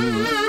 Mm-hmm.